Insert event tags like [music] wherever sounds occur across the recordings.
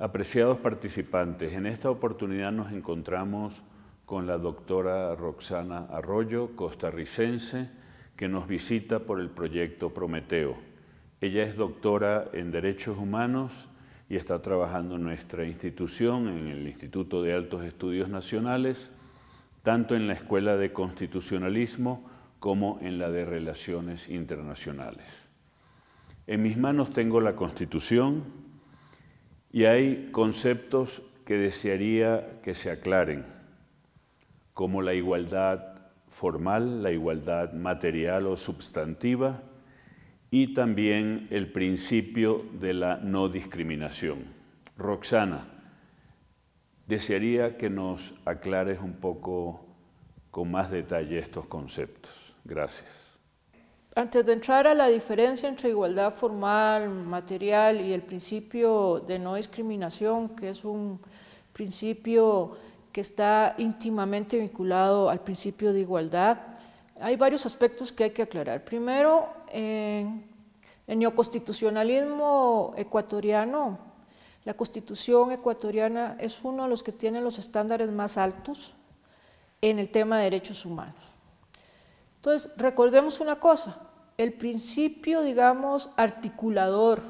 Apreciados participantes, en esta oportunidad nos encontramos con la doctora Roxana Arroyo, costarricense, que nos visita por el proyecto Prometeo. Ella es doctora en Derechos Humanos y está trabajando en nuestra institución, en el Instituto de Altos Estudios Nacionales, tanto en la Escuela de Constitucionalismo como en la de Relaciones Internacionales. En mis manos tengo la Constitución y hay conceptos que desearía que se aclaren, como la igualdad formal, la igualdad material o substantiva, y también el principio de la no discriminación. Roxana, desearía que nos aclares un poco con más detalle estos conceptos. Gracias. Antes de entrar a la diferencia entre igualdad formal, material y el principio de no discriminación, que es un principio que está íntimamente vinculado al principio de igualdad, hay varios aspectos que hay que aclarar. Primero, en el neoconstitucionalismo ecuatoriano, la constitución ecuatoriana es uno de los que tiene los estándares más altos en el tema de derechos humanos. Entonces, recordemos una cosa, el principio, digamos, articulador,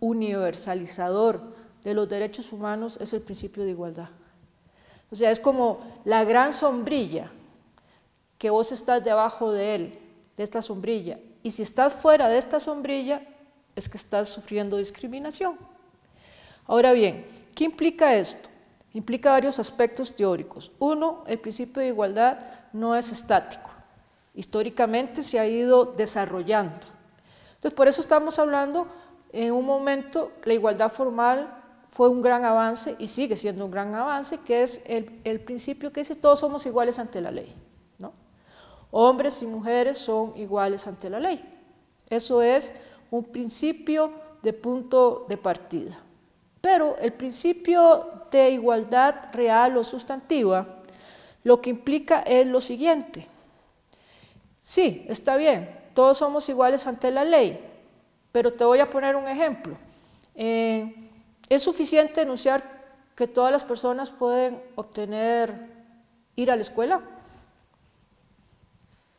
universalizador de los derechos humanos es el principio de igualdad. O sea, es como la gran sombrilla que vos estás debajo de él, de esta sombrilla, y si estás fuera de esta sombrilla, es que estás sufriendo discriminación. Ahora bien, ¿qué implica esto? Implica varios aspectos teóricos. Uno, el principio de igualdad no es estático. Históricamente se ha ido desarrollando. Entonces, por eso estamos hablando, en un momento, la igualdad formal fue un gran avance y sigue siendo un gran avance, que es el, principio que dice todos somos iguales ante la ley. Hombres y mujeres son iguales ante la ley. Eso es un principio de punto de partida. Pero el principio de igualdad real o sustantiva lo que implica es lo siguiente. Sí, está bien, todos somos iguales ante la ley, pero te voy a poner un ejemplo. Eh, ¿Es suficiente denunciar que todas las personas pueden obtener ir a la escuela?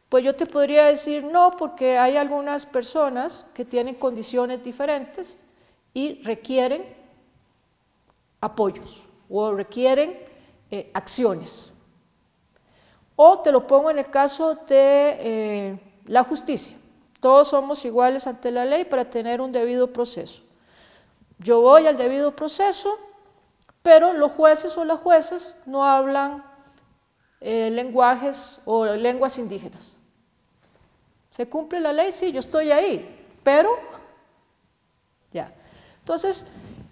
Pues yo te podría decir no, porque hay algunas personas que tienen condiciones diferentes y requieren apoyos o requieren eh, acciones. O te lo pongo en el caso de eh, la justicia. Todos somos iguales ante la ley para tener un debido proceso. Yo voy al debido proceso, pero los jueces o las jueces no hablan eh, lenguajes o lenguas indígenas. ¿Se cumple la ley? Sí, yo estoy ahí, pero ya. Entonces,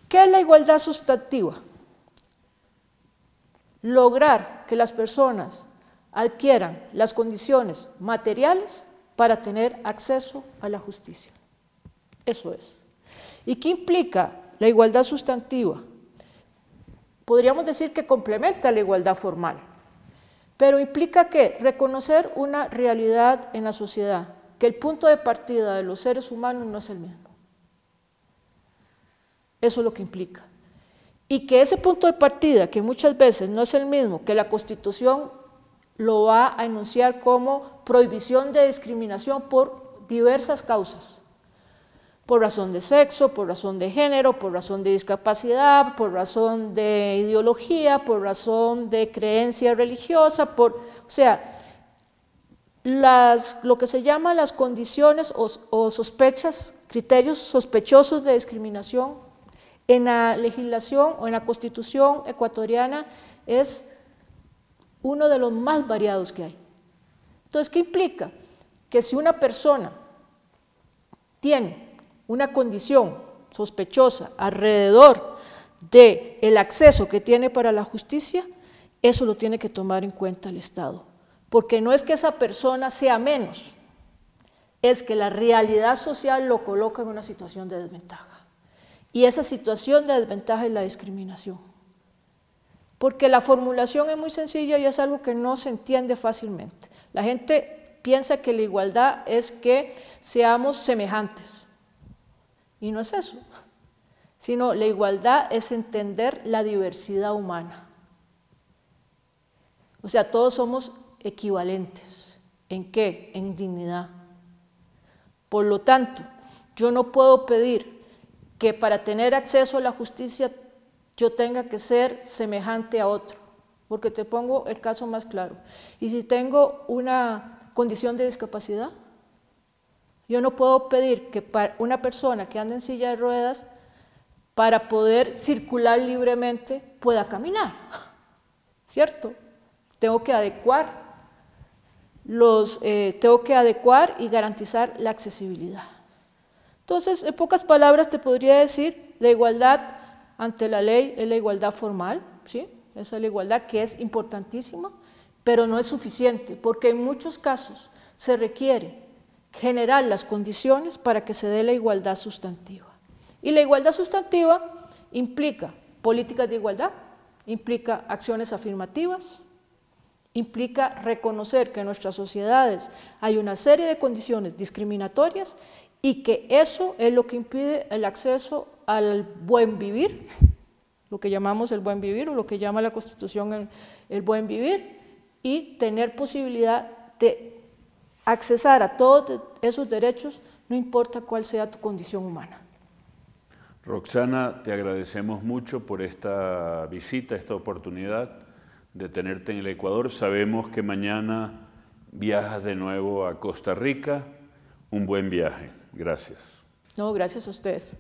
¿qué es la igualdad sustantiva? Lograr que las personas adquieran las condiciones materiales para tener acceso a la justicia. Eso es. ¿Y qué implica la igualdad sustantiva? Podríamos decir que complementa la igualdad formal, pero implica que reconocer una realidad en la sociedad, que el punto de partida de los seres humanos no es el mismo. Eso es lo que implica. Y que ese punto de partida, que muchas veces no es el mismo, que la Constitución lo va a enunciar como prohibición de discriminación por diversas causas, por razón de sexo, por razón de género, por razón de discapacidad, por razón de ideología, por razón de creencia religiosa, por, o sea, lo que se llama las condiciones o, sospechas, criterios sospechosos de discriminación en la legislación o en la constitución ecuatoriana es uno de los más variados que hay. Entonces, ¿qué implica? Que si una persona tiene una condición sospechosa alrededor del el acceso que tiene para la justicia, eso lo tiene que tomar en cuenta el Estado porque no es que esa persona sea menos, es que la realidad social lo coloca en una situación de desventaja. Y esa situación de desventaja es la discriminación. Porque la formulación es muy sencilla y es algo que no se entiende fácilmente. La gente piensa que la igualdad es que seamos semejantes. Y no es eso. sino la igualdad es entender la diversidad humana. O sea, todos somos equivalentes. ¿En qué? En dignidad. Por lo tanto, yo no puedo pedir que para tener acceso a la justicia yo tenga que ser semejante a otro, porque te pongo el caso más claro. Y si tengo una condición de discapacidad, yo no puedo pedir que para una persona que anda en silla de ruedas, para poder circular libremente, pueda caminar, [laughs] ¿cierto? Tengo que adecuar los, eh, tengo que adecuar y garantizar la accesibilidad. Entonces, en pocas palabras te podría decir, la igualdad ante la ley es la igualdad formal, ¿sí? Esa es la igualdad que es importantísima, pero no es suficiente, porque en muchos casos se requiere generar las condiciones para que se dé la igualdad sustantiva. Y la igualdad sustantiva implica políticas de igualdad, implica acciones afirmativas, implica reconocer que en nuestras sociedades hay una serie de condiciones discriminatorias y que eso es lo que impide el acceso al buen vivir, lo que llamamos el buen vivir o lo que llama la Constitución el, buen vivir, y tener posibilidad de accesar a todos esos derechos, no importa cuál sea tu condición humana. Roxana, te agradecemos mucho por esta visita, esta oportunidad de tenerte en el Ecuador. Sabemos que mañana viajas de nuevo a Costa Rica. Un buen viaje. Gracias. No, gracias a ustedes.